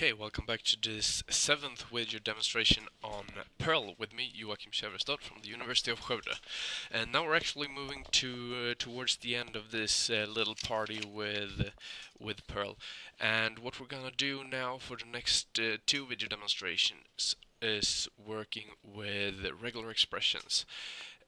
Okay, welcome back to this seventh video demonstration on Perl with me, Joakim Kävrestad from the University of Skövde. And now we're actually moving to uh, towards the end of this uh, little party with with Perl. And what we're gonna do now for the next uh, two video demonstrations is working with regular expressions.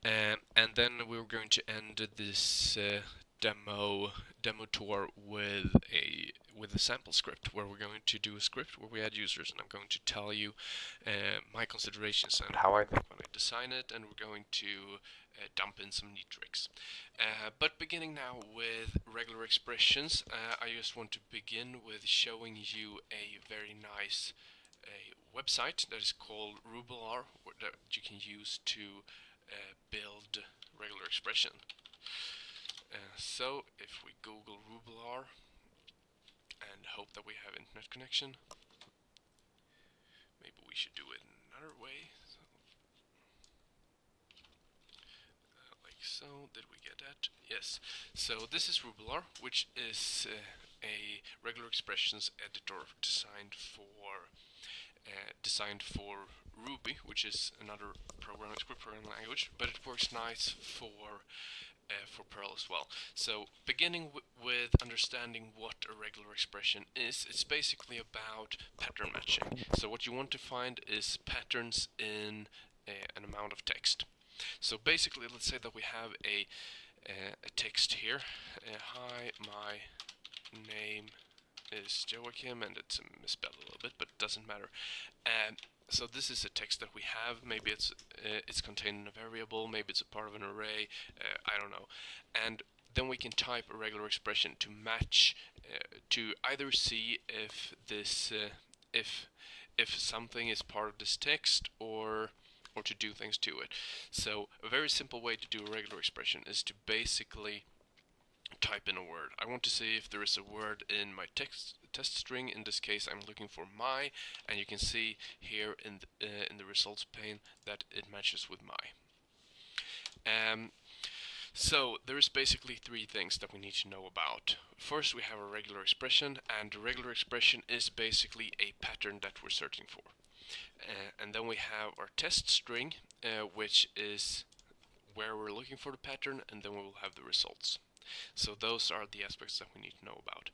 Um, and then we're going to end this uh, demo demo tour with a with a sample script where we're going to do a script where we add users and I'm going to tell you uh, my considerations and how I think when I design it and we're going to uh, dump in some neat tricks. Uh, but beginning now with regular expressions, uh, I just want to begin with showing you a very nice website that is called Rubular that you can use to uh, build regular expression. Uh, so if we Google Rubular and hope that we have internet connection, maybe we should do it another way. So, uh, like so, did we get that? Yes. So this is Rubular, which is uh, a regular expressions editor designed for uh, designed for Ruby, which is another programming script programming language, but it works nice for uh, for Perl as well. So beginning with understanding what a regular expression is, it's basically about pattern matching. So what you want to find is patterns in uh, an amount of text. So basically, let's say that we have a, uh, a text here. Uh, Hi, my name is Joachim, and it's misspelled a little bit, but it doesn't matter. And so this is a text that we have. Maybe it's uh, it's contained in a variable. Maybe it's a part of an array. Uh, I don't know. And then we can type a regular expression to match uh, to either see if this if if something is part of this text or or to do things to it. So a very simple way to do a regular expression is to basically type in a word. I want to see if there is a word in my text test string. In this case, I'm looking for my, and you can see here in the, uh, in the results pane that it matches with my. Um, so there is basically three things that we need to know about. First, we have a regular expression, and the regular expression is basically a pattern that we're searching for. Uh, and then we have our test string, uh, which is where we're looking for the pattern, and then we will have the results. So those are the aspects that we need to know about.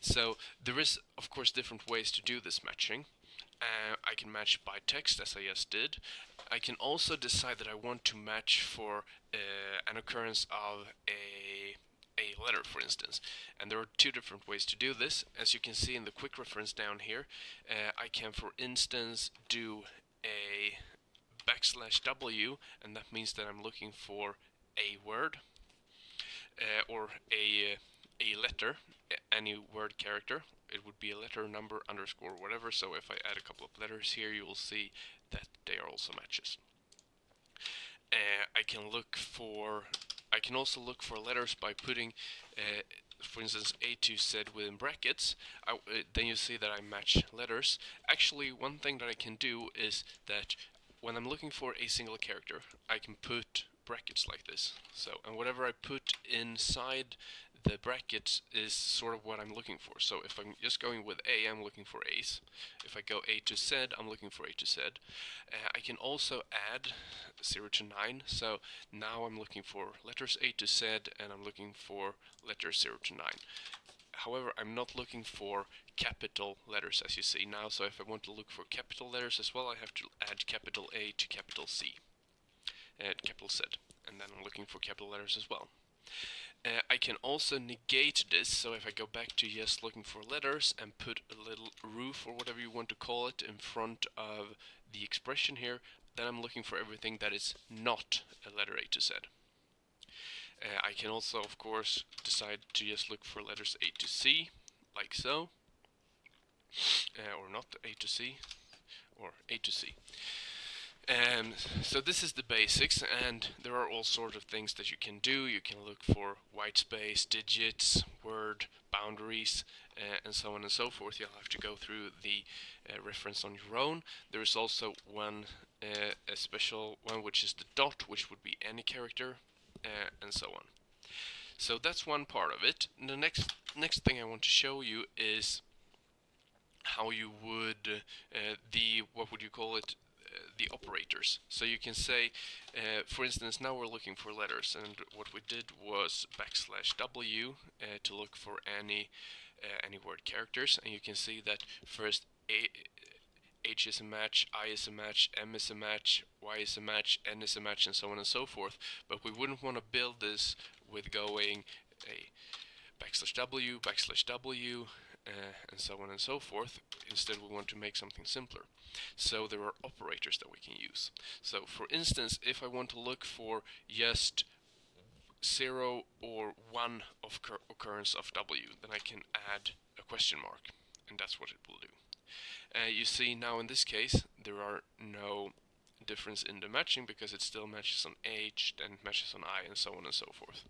So there is, of course, different ways to do this matching. Uh, I can match by text, as I just did. I can also decide that I want to match for uh, an occurrence of a a letter, for instance. And there are two different ways to do this. As you can see in the quick reference down here, uh, I can, for instance, do a backslash W, and that means that I'm looking for a word or a a letter, any word character. It would be a letter, number, underscore, whatever. So if I add a couple of letters here, you will see that they are also matches. Uh, I can look for. I can also look for letters by putting, uh, for instance, A to Z within brackets. I, uh, then you see that I match letters. Actually, one thing that I can do is that when I'm looking for a single character, I can put brackets like this. So, and whatever I put inside the brackets is sort of what I'm looking for. So if I'm just going with A, I'm looking for A's. If I go A to Z, I'm looking for A to Z. Uh, I can also add 0 to 9. So now I'm looking for letters A to Z, and I'm looking for letters 0 to 9. However, I'm not looking for capital letters as you see now, so if I want to look for capital letters as well, I have to add capital A to capital C and capital Z. And then I'm looking for capital letters as well. Uh, I can also negate this, so if I go back to just looking for letters and put a little roof or whatever you want to call it in front of the expression here, then I'm looking for everything that is not a letter A to Z. Uh, I can also, of course, decide to just look for letters A to C, like so, uh, or not A to C, or A to C. Um, so this is the basics and there are all sorts of things that you can do. You can look for white space, digits, word, boundaries uh, and so on and so forth. You'll have to go through the uh, reference on your own. There is also one uh, a special one which is the dot which would be any character uh, and so on. So that's one part of it. The next next thing I want to show you is how you would uh, the what would you call it the operators. So you can say, uh, for instance, now we're looking for letters, and what we did was backslash W uh, to look for any uh, any word characters, and you can see that first A H is a match, I is a match, M is a match, Y is a match, N is a match, and so on and so forth. But we wouldn't want to build this with going a backslash W, backslash W, uh, and so on and so forth. Instead, we want to make something simpler. So there are operators that we can use. So for instance, if I want to look for just 0 or 1 of occurrence of W, then I can add a question mark, and that's what it will do. Uh, you see now in this case, there are no difference in the matching because it still matches on H, then matches on I, and so on and so forth.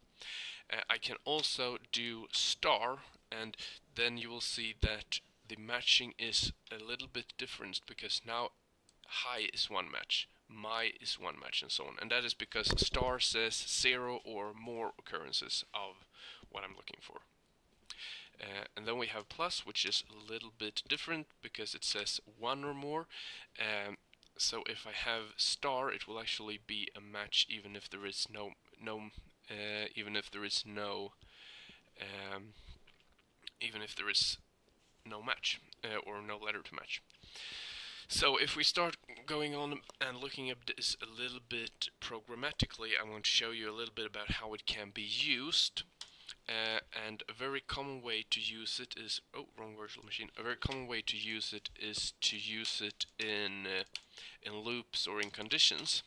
Uh, I can also do star, and then you will see that the matching is a little bit different because now high is one match, my is one match, and so on. And that is because star says zero or more occurrences of what I'm looking for. Uh, and then we have plus, which is a little bit different because it says one or more. Um, so if I have star, it will actually be a match even if there is no no uh, even if there is no um, even if there is no match uh, or no letter to match. So if we start going on and looking at this a little bit programmatically, I want to show you a little bit about how it can be used. Uh, and a very common way to use it is oh wrong virtual machine. A very common way to use it is to use it in uh, in loops or in conditions.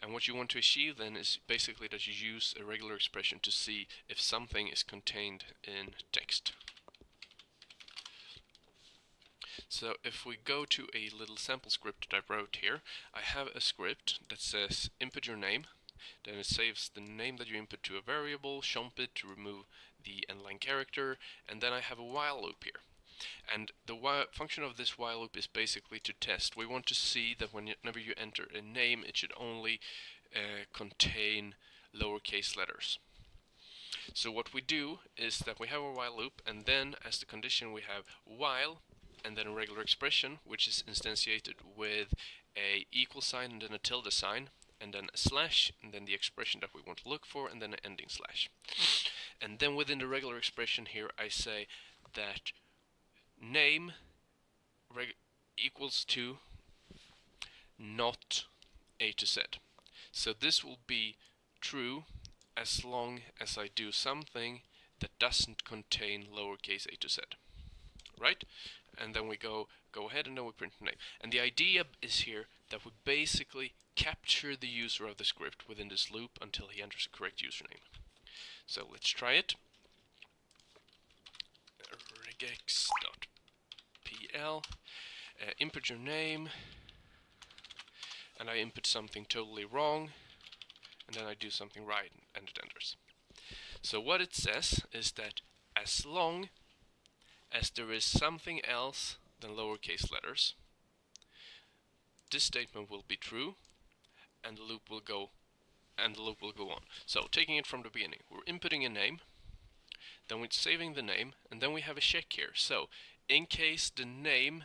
And what you want to achieve then is basically that you use a regular expression to see if something is contained in text. So if we go to a little sample script that I wrote here, I have a script that says input your name, then it saves the name that you input to a variable, chomp it to remove the endline character, and then I have a while loop here. And the while, function of this while loop is basically to test. We want to see that whenever you enter a name, it should only uh, contain lowercase letters. So what we do is that we have a while loop, and then as the condition we have while, and then a regular expression, which is instantiated with a equal sign and then a tilde sign, and then a slash, and then the expression that we want to look for, and then an ending slash. And then within the regular expression here, I say that name equals to not A to Z. So this will be true as long as I do something that doesn't contain lowercase a to z. Right? And then we go go ahead and then we print the name. And the idea is here that we basically capture the user of the script within this loop until he enters the correct username. So let's try it. regex.pl uh, input your name and I input something totally wrong and then I do something right and it enters. So what it says is that as long as there is something else than lowercase letters, this statement will be true and the loop will go and the loop will go on. So taking it from the beginning, we're inputting a name, then we're saving the name, and then we have a check here. So in case the name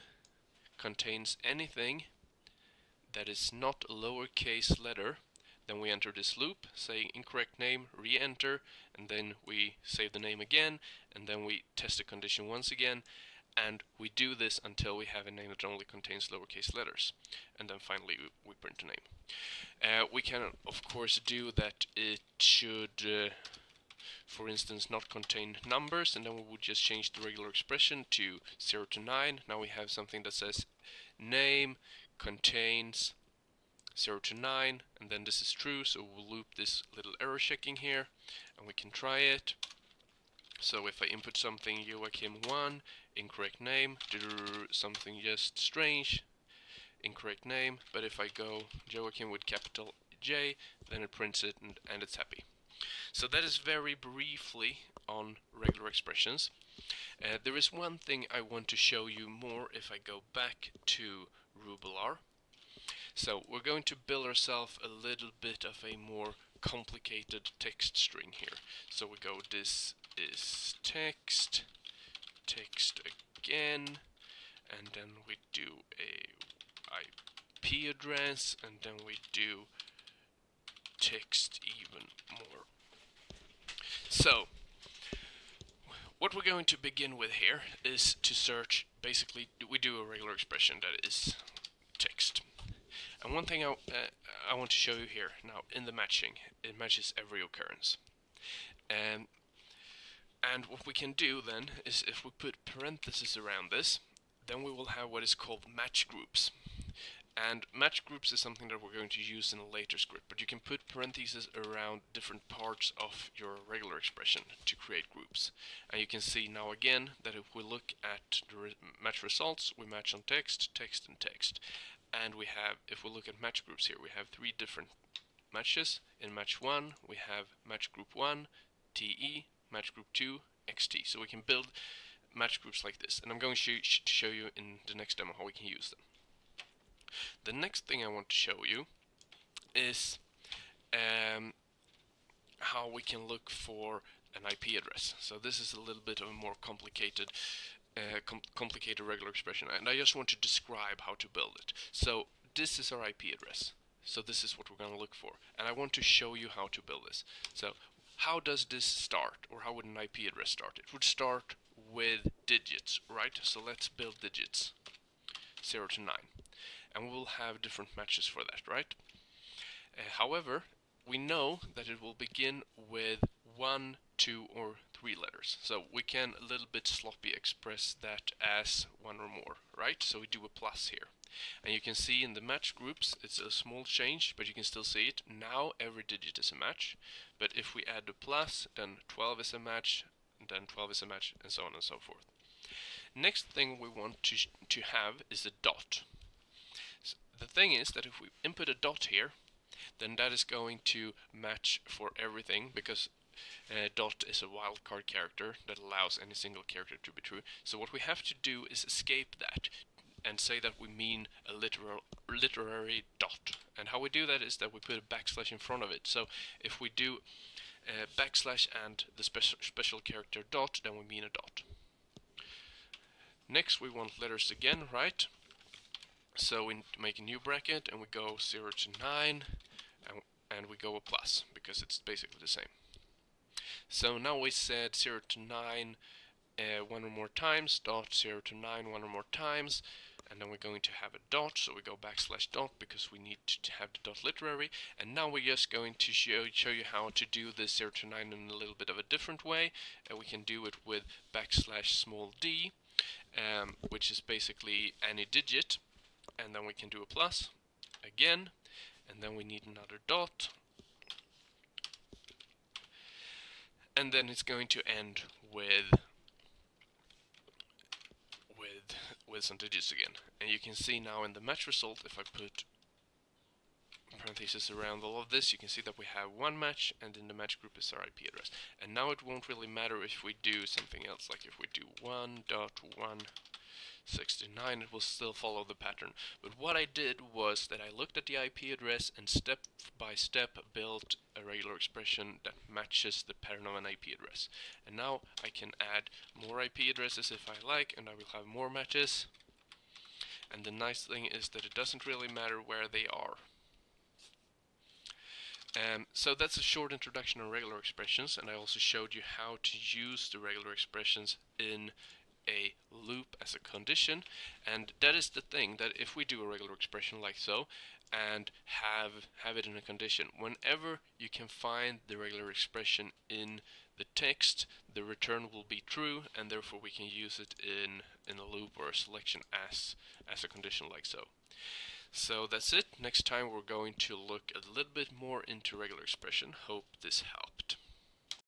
contains anything that is not a lowercase letter, then we enter this loop saying incorrect name, re-enter, and then we save the name again, and then we test the condition once again, and we do this until we have a name that only contains lowercase letters. And then finally we, print the name. Uh, we can of course do that it should uh, for instance not contain numbers and then we would just change the regular expression to 0 to 9. Now we have something that says name contains 0 to 9 and then this is true so we'll loop this little error checking here and we can try it so if I input something Joachim 1 incorrect name something just strange incorrect name but if I go Joachim with capital J then it prints it and, and it's happy so that is very briefly on regular expressions uh, there is one thing I want to show you more if I go back to Rubular so we're going to build ourselves a little bit of a more complicated text string here. So we go this is text, text again, and then we do a IP address and then we do text even more. So, what we're going to begin with here is to search, basically, we do a regular expression that is text. And one thing I, uh, I want to show you here, now in the matching, it matches every occurrence. And, and what we can do then is if we put parentheses around this, then we will have what is called match groups. And match groups is something that we're going to use in a later script, but you can put parentheses around different parts of your regular expression to create groups. And you can see now again that if we look at the re match results, we match on text, text, and text. And we have, if we look at match groups here, we have three different matches. In match 1, we have match group 1, TE, match group 2, XT. So we can build match groups like this. And I'm going to show you in the next demo how we can use them. The next thing I want to show you is um, how we can look for an IP address. So this is a little bit of a more complicated uh, com complicated regular expression and I just want to describe how to build it. So this is our IP address. So this is what we're going to look for and I want to show you how to build this. So how does this start or how would an IP address start? It would start with digits, right? So let's build digits 0 to 9 and we'll have different matches for that, right? Uh, however, we know that it will begin with one, two, or three letters. So we can a little bit sloppy express that as one or more, right? So we do a plus here. And you can see in the match groups, it's a small change, but you can still see it. Now every digit is a match. But if we add a plus, then 12 is a match, then 12 is a match, and so on and so forth. Next thing we want to, to have is a dot. The thing is that if we input a dot here, then that is going to match for everything because uh, dot is a wildcard character that allows any single character to be true. So what we have to do is escape that and say that we mean a literal literary dot. And how we do that is that we put a backslash in front of it. So if we do uh, backslash and the special special character dot, then we mean a dot. Next we want letters again, right? So we make a new bracket and we go 0 to 9 and, and we go a plus because it's basically the same. So now we said 0 to 9 uh, one or more times, dot 0 to 9 one or more times, and then we're going to have a dot, so we go backslash dot because we need to have the dot literary, and now we're just going to show, show you how to do this 0 to 9 in a little bit of a different way, and we can do it with backslash small d, um, which is basically any digit, and then we can do a plus again and then we need another dot. And then it's going to end with with with some digits again. And you can see now in the match result if I put parentheses around all of this you can see that we have one match and in the match group is our IP address. And now it won't really matter if we do something else like if we do one dot 1.1 69 it will still follow the pattern. But what I did was that I looked at the IP address and step by step built a regular expression that matches the pattern of an IP address. And now I can add more IP addresses if I like and I will have more matches. And the nice thing is that it doesn't really matter where they are. Um, so that's a short introduction on regular expressions and I also showed you how to use the regular expressions in a loop as a condition. And that is the thing that if we do a regular expression like so and have have it in a condition whenever you can find the regular expression in the text the return will be true and therefore we can use it in in a loop or a selection as as a condition like so. So that's it. Next time we're going to look a little bit more into regular expression. Hope this helped